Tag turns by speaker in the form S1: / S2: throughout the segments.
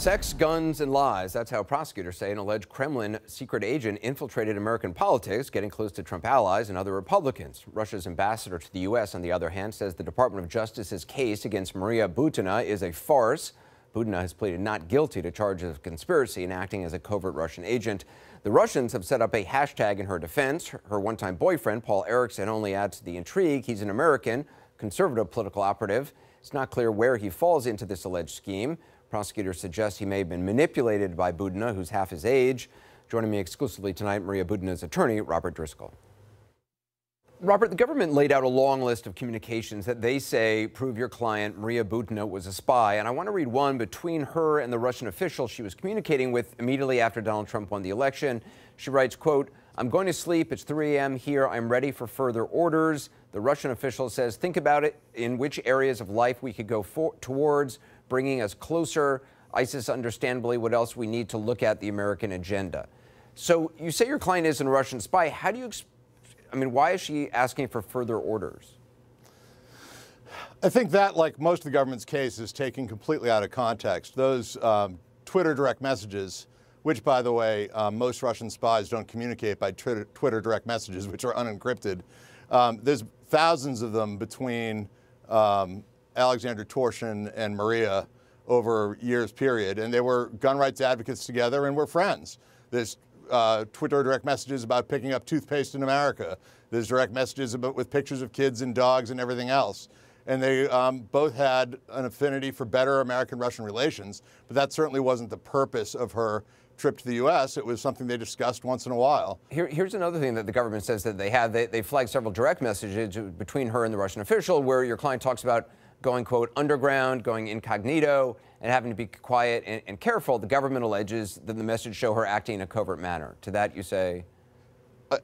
S1: Sex, guns, and lies. That's how prosecutors say an alleged Kremlin secret agent infiltrated American politics, getting close to Trump allies and other Republicans. Russia's ambassador to the U.S., on the other hand, says the Department of Justice's case against Maria Butina is a farce. Butina has pleaded not guilty to charges of conspiracy and acting as a covert Russian agent. The Russians have set up a hashtag in her defense. Her one time boyfriend, Paul Erickson, only adds to the intrigue. He's an American, conservative political operative. It's not clear where he falls into this alleged scheme. Prosecutors suggest he may have been manipulated by Butina, who's half his age. Joining me exclusively tonight, Maria Butina's attorney, Robert Driscoll. Robert, the government laid out a long list of communications that they say prove your client, Maria Butina, was a spy. And I want to read one between her and the Russian official she was communicating with immediately after Donald Trump won the election. She writes, quote, I'm going to sleep. It's 3 a.m. here. I'm ready for further orders. The Russian official says, think about it in which areas of life we could go for- towards bringing us closer. ISIS, understandably, what else we need to look at the American agenda. So you say your client is a Russian spy. How do you, I mean, why is she asking for further orders?
S2: I think that, like most of the government's case, is taken completely out of context. Those um, Twitter direct messages, which, by the way, um, most Russian spies don't communicate by Twitter, Twitter direct messages, which are unencrypted. Um, there's thousands of them between um, Alexander Torshin and Maria over years period, and they were gun rights advocates together and were friends. There's uh, Twitter direct messages about picking up toothpaste in America. There's direct messages about with pictures of kids and dogs and everything else. And they um, both had an affinity for better American-Russian relations, but that certainly wasn't the purpose of her trip to the U.S. It was something they discussed once in a while.
S1: Here, here's another thing that the government says that they had. They, they flagged several direct messages between her and the Russian official where your client talks about going, quote, underground, going incognito, and having to be quiet and, and, careful, the government alleges that the message show her acting in a covert manner. To that, you say?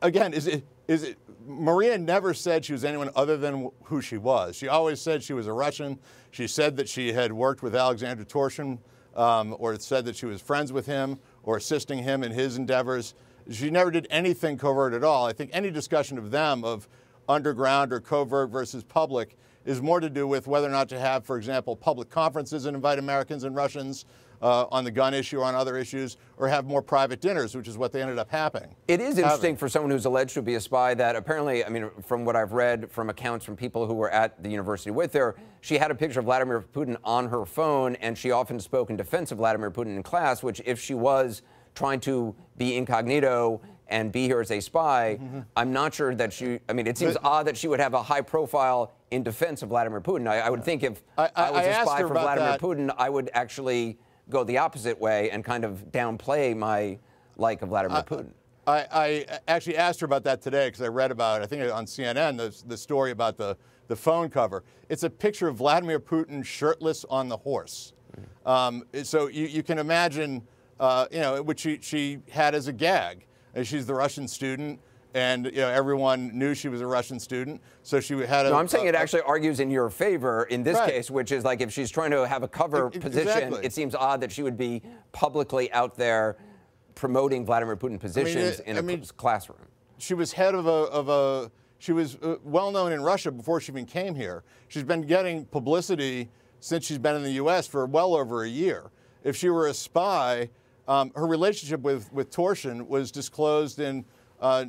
S2: Again, is it, is it, Maria never said she was anyone other than who she was. She always said she was a Russian. She said that she had worked with Alexander Torshin, um, or said that she was friends with him, or assisting him in his endeavors. She never did anything covert at all. I think any discussion of them, of underground or covert versus public, is more to do with whether or not to have, for example, public conferences and invite Americans and Russians uh, on the gun issue or on other issues, or have more private dinners, which is what they ended up happening.
S1: It is interesting having. for someone who's alleged to be a spy that apparently, I mean, from what I've read from accounts from people who were at the university with her, she had a picture of Vladimir Putin on her phone, and she often spoke in defense of Vladimir Putin in class, which if she was trying to be incognito and be here as a spy, mm-hmm. I'm not sure that she, I mean, it seems but, odd that she would have a high profile in defense of Vladimir Putin. I, I would think if I, I, I was a spy for Vladimir that. Putin, I would actually go the opposite way and kind of downplay my like of Vladimir Putin.
S2: I, I, actually asked her about that today because I read about it, I think on CNN, the, the story about the, the phone cover. It's a picture of Vladimir Putin shirtless on the horse. Mm. Um, so you, you can imagine, uh, you know, which she, she had as a gag. She's the Russian student and you know everyone knew she was a Russian student, so she had a.
S1: No, I'm saying a, it actually argues in your favor in this right. case, which is like if she's trying to have a cover it, position, exactly. it seems odd that she would be publicly out there promoting Vladimir Putin positions I mean, it, in a mean, classroom.
S2: She was head of a of a. She was uh, well known in Russia before she even came here. She's been getting publicity since she's been in the U.S. for well over a year. If she were a spy, um, her relationship with with Torshin was disclosed in. Uh,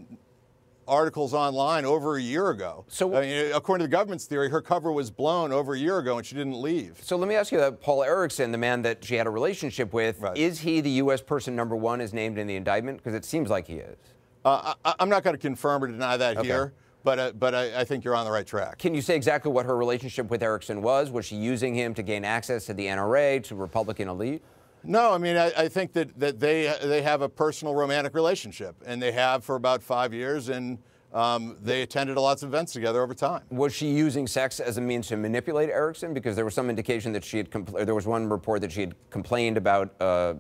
S2: articles online over a year ago. So, I mean, according to the government's theory, her cover was blown over a year ago and she didn't leave.
S1: So let me ask you that Paul Erickson, the man that she had a relationship with, right. is he the U.S. person number one is named in the indictment? Because it seems like he is.
S2: Uh, I, am not going to confirm or deny that okay. here. But, uh, but I, I, think you're on the right track.
S1: Can you say exactly what her relationship with Erickson was? Was she using him to gain access to the NRA, to Republican elite?
S2: No, I mean, I, I, think that, that they, they have a personal romantic relationship, and they have for about five years, and um, they attended a lots of events together over time.
S1: Was she using sex as a means to manipulate Erickson? Because there was some indication that she had, compl- there was one report that she had complained about uh,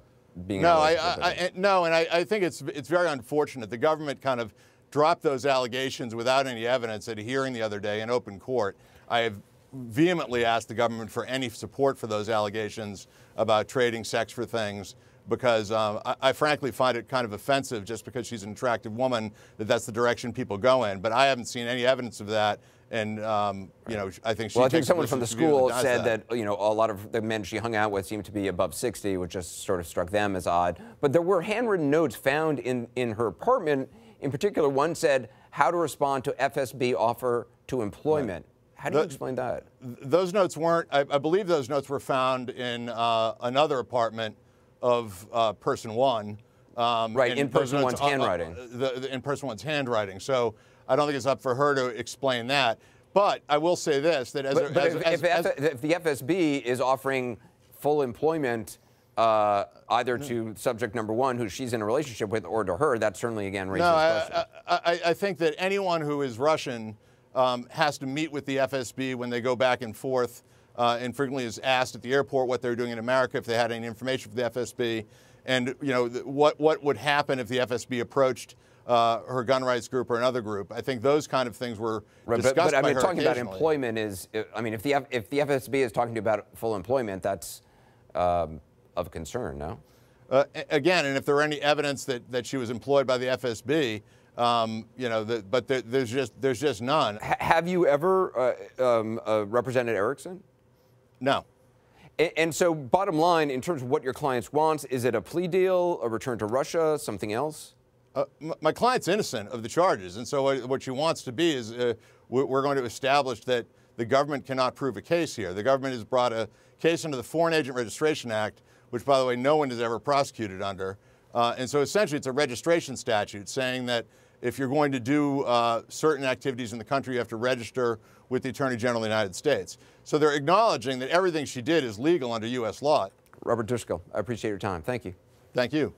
S1: being.
S2: No, I, I, no, and I, think it's, it's very unfortunate. The government kind of dropped those allegations without any evidence at a hearing the other day in open court. I have vehemently asked the government for any support for those allegations about trading sex for things. because um, I, I, frankly find it kind of offensive just because she's an attractive woman that that's the direction people go in. But I haven't seen any evidence of that. And um, you know, I think she.
S1: Well, I think someone from the school said
S2: that.
S1: that. you know a lot of the men she hung out with seemed to be above 60, which just sort of struck them as odd. But there were handwritten notes found in in her apartment. In particular, one said how to respond to FSB offer to employment. Right. How do the, you explain that?
S2: Those notes weren't. I, I, believe those notes were found in uh, another apartment of uh, person one.
S1: Um, right, in person one's uh, uh, handwriting.
S2: The, the, in person one's handwriting. So I don't think it's up for her to explain that. But I will say this: that as,
S1: but,
S2: a,
S1: but
S2: as,
S1: if,
S2: as,
S1: if, as, if, the FSB is offering full employment. Uh, either to subject number one, who she's in a relationship with, or to her, that certainly again raises
S2: no,
S1: questions.
S2: I, I, I, think that anyone who is Russian um, has to meet with the FSB when they go back and forth uh, and frequently is asked at the airport what they're doing in America, if they had any information from the FSB, and you know what what would happen if the FSB approached uh, her gun rights group or another group. I think those kind of things were right, discussed
S1: but, but,
S2: I
S1: mean, talking about employment is, I mean, if the if the FSB is talking to you about full employment, that's um, of concern, no?
S2: Uh, again, and if there were any evidence that, that she was employed by the FSB, um, you know, the, but there, there's just there's just none.
S1: H have you ever uh, um, uh, represented Erickson?
S2: No.
S1: And, and, so, bottom line, in terms of what your clients wants, is it a plea deal, a return to Russia, something else?
S2: Uh, my client's innocent of the charges, and so what, what she wants to be is uh, we're going to establish that the government cannot prove a case here. The government has brought a case under the Foreign Agent Registration Act, which, by the way, no one has ever prosecuted under. Uh, and so essentially, it's a registration statute saying that if you're going to do uh, certain activities in the country, you have to register with the Attorney General of the United States. So they're acknowledging that everything she did is legal under U.S. law.
S1: Robert Driscoll, I appreciate your time. Thank you.
S2: Thank you.